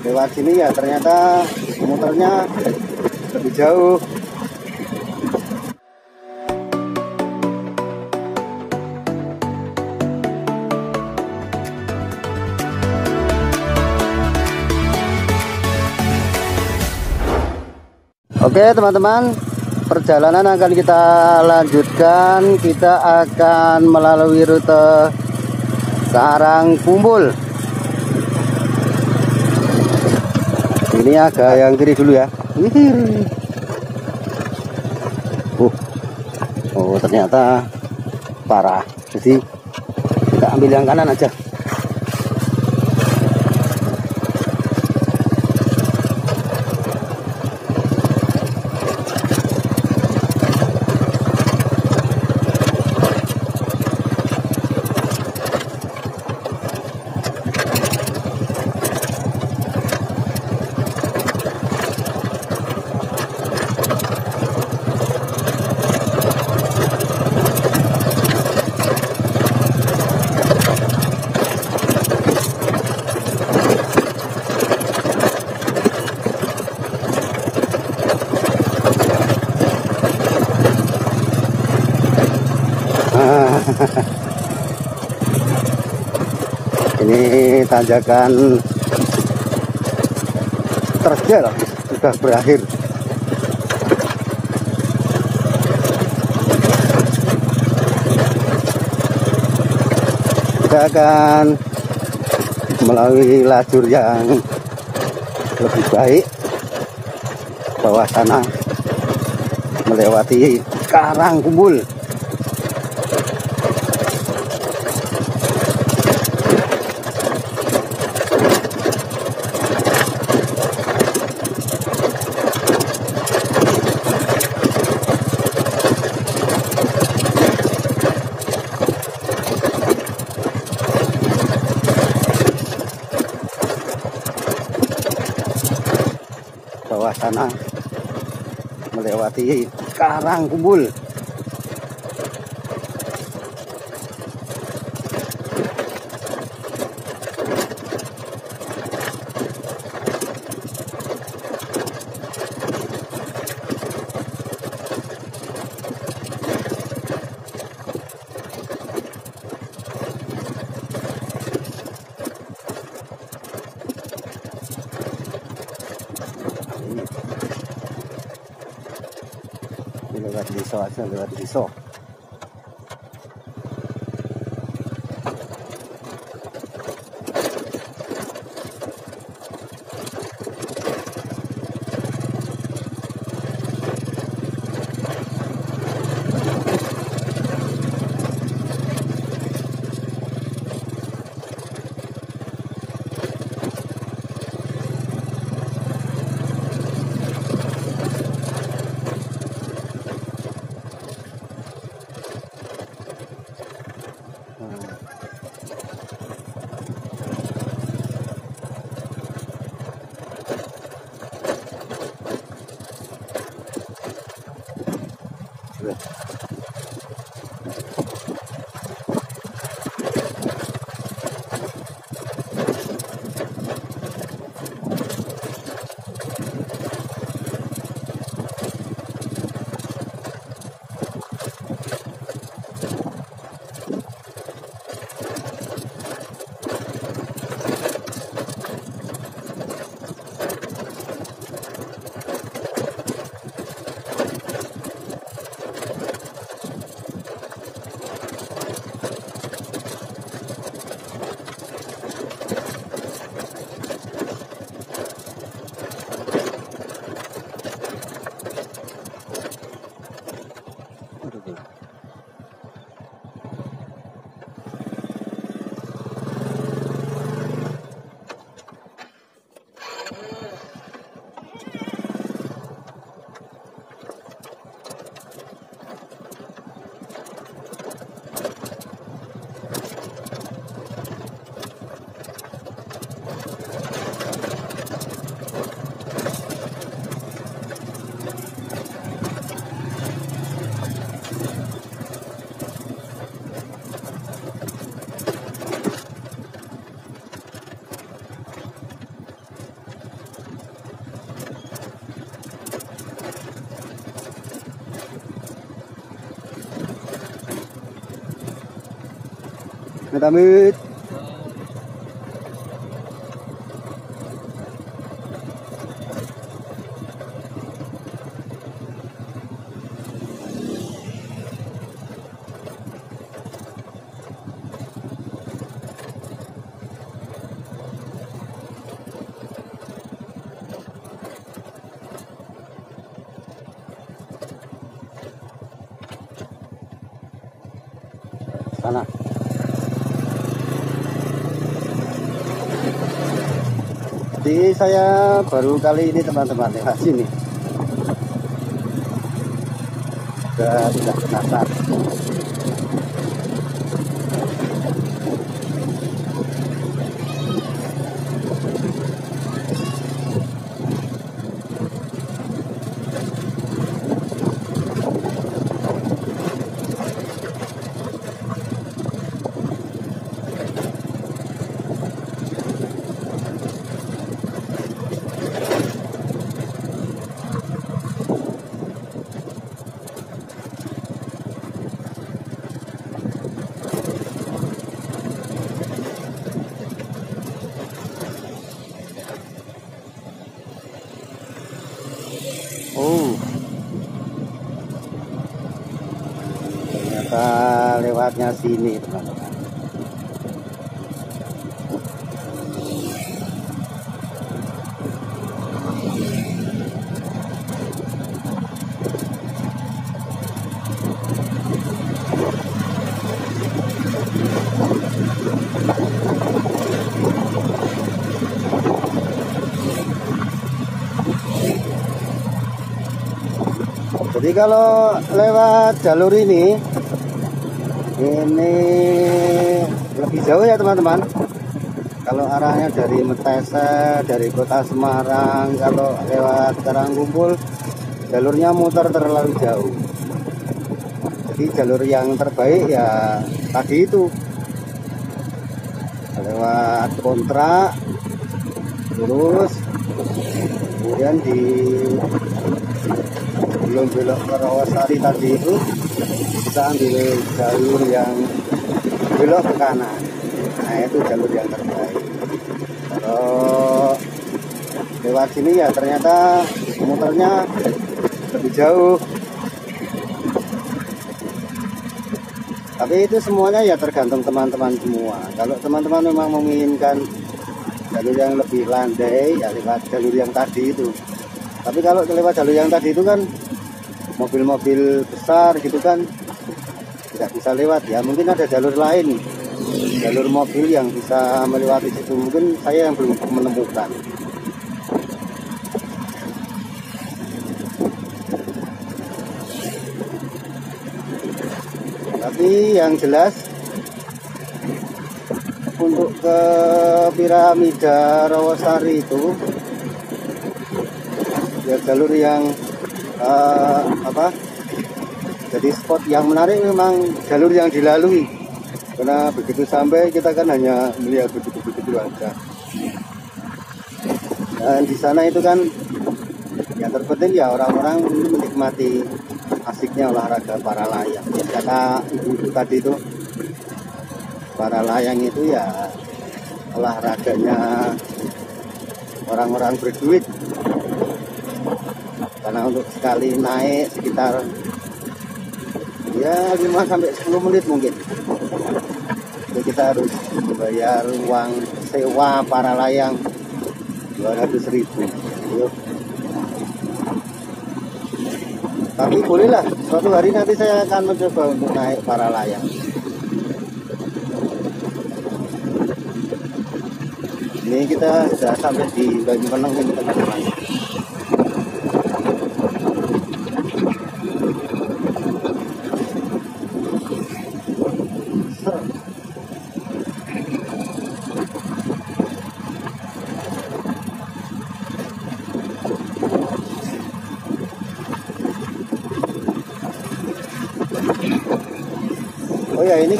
lewat sini ya ternyata muternya lebih jauh. Oke teman-teman perjalanan akan kita lanjutkan. Kita akan melalui rute Sarang Kumpul ini agak yang kiri dulu ya. Uh. oh ternyata parah. Jadi kita ambil yang kanan aja ini tanjakan terjal sudah berakhir. Kita akan melalui lajur yang lebih baik bawah sana melewati Karang Kumpul bawah sana melewati Karang Kumpul ini lewat desa aja lewat jadi saya baru kali ini teman-teman lewat sini. Sudah tidak penasaran Oh. Ternyata lewatnya sini, teman-teman. Jadi kalau lewat jalur ini ini lebih jauh ya teman-teman. Kalau arahnya dari Metese, dari kota Semarang, kalau lewat Karangkumpul jalurnya muter terlalu jauh. Jadi jalur yang terbaik ya tadi itu lewat kontrak terus kemudian di belum belok ke Rawasari tadi itu kita ambil jalur yang belok ke kanan. Nah itu jalur yang terbaik. Kalau lewat sini ya ternyata muternya lebih jauh. Tapi itu semuanya ya tergantung teman-teman semua. Kalau teman-teman memang menginginkan jalur yang lebih landai ya lewat jalur yang tadi itu. Tapi kalau lewat jalur yang tadi itu kan mobil-mobil besar gitu kan tidak bisa lewat. Ya mungkin ada jalur lain. Jalur mobil yang bisa melewati situ. Mungkin saya yang belum menemukan. Tapi yang jelas untuk ke piramida Rawasari itu ya jalur yang uh, apa? Jadi spot yang menarik memang jalur yang dilalui. Karena begitu sampai kita kan hanya melihat begitu-begitu aja. Dan di sana itu kan yang terpenting ya orang-orang menikmati asiknya olahraga para layang. Ya, kata ibu-ibu tadi itu para layang itu ya olahraganya orang-orang berduit karena untuk sekali naik sekitar ya 5 sampai 10 menit mungkin. Jadi kita harus bayar uang sewa para layang 200 ribu. Yuk. tapi bolehlah suatu hari nanti saya akan mencoba untuk naik para layang. Ini kita sudah sampai di Banyuwangi ini teman-teman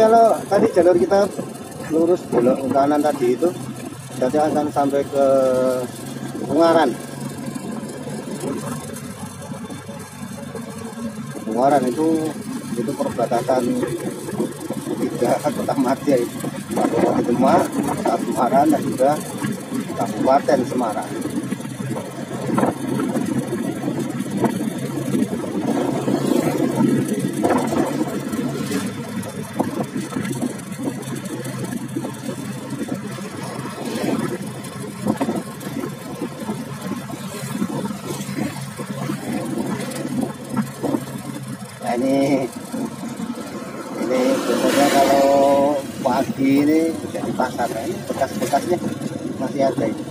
kalau tadi jalur kita lurus belok kanan tadi itu jadi akan sampai ke Ungaran. Ungaran itu itu perbatasan tiga kota Madya itu. Kabupaten Demak, Semarang dan juga Kabupaten Semarang. Ini. Ini biasanya kalau pagi ini jadi pasar nah, ini bekas-bekasnya masih ada ini.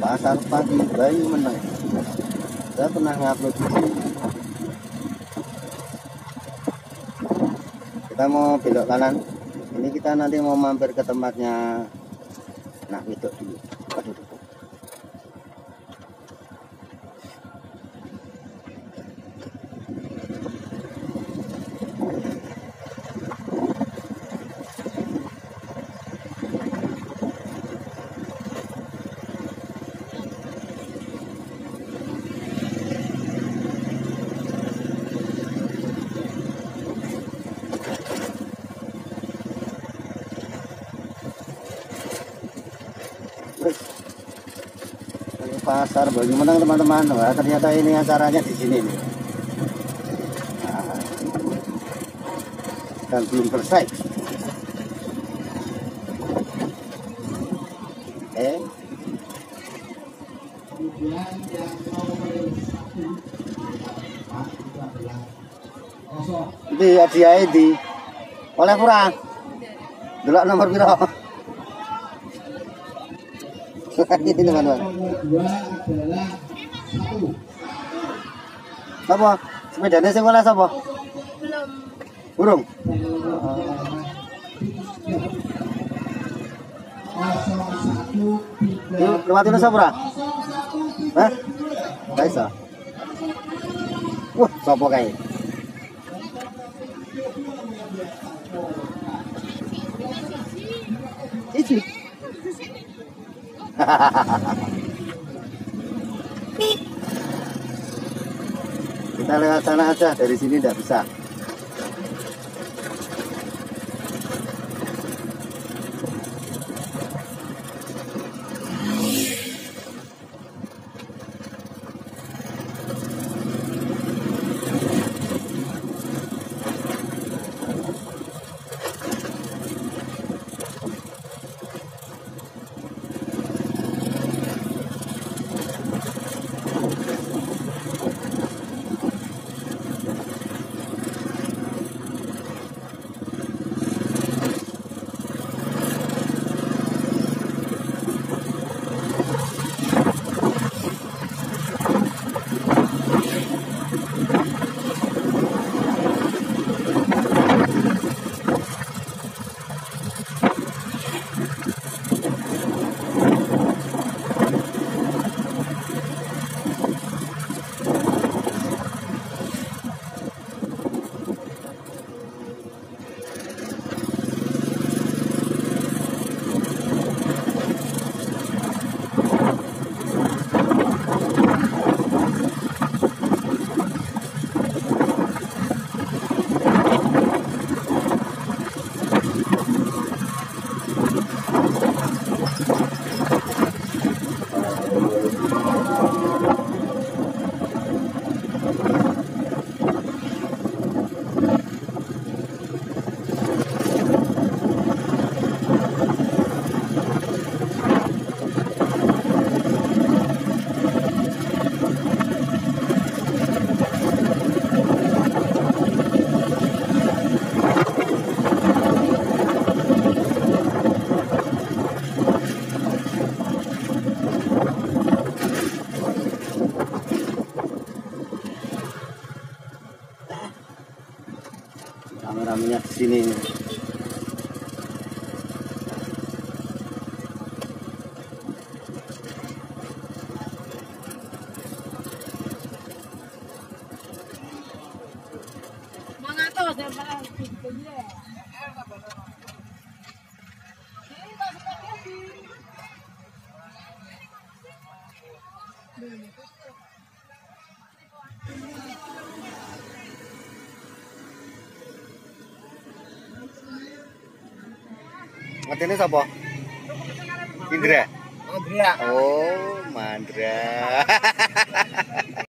Pasar pagi bayi menang. Saya pernah ngupload di sini. Kita mau belok kanan. Ini kita nanti mau mampir ke tempatnya nah itu dulu. Aduh, pasar Banyu Menang teman-teman. Wah, ternyata ini acaranya di sini nih. Nah, dan belum selesai. Eh, di hadiah di oleh kurang. Delok nomor piro? Ini teman-teman. Apa? Sepedanya sing oleh sapa? Burung. lewat ini sapa? Hah? Gak iso. Wah, sapa kae? Kita lewat sana aja, dari sini tidak bisa. Pagkakas. Ngerti sapa? Indra. Oh, Mandra.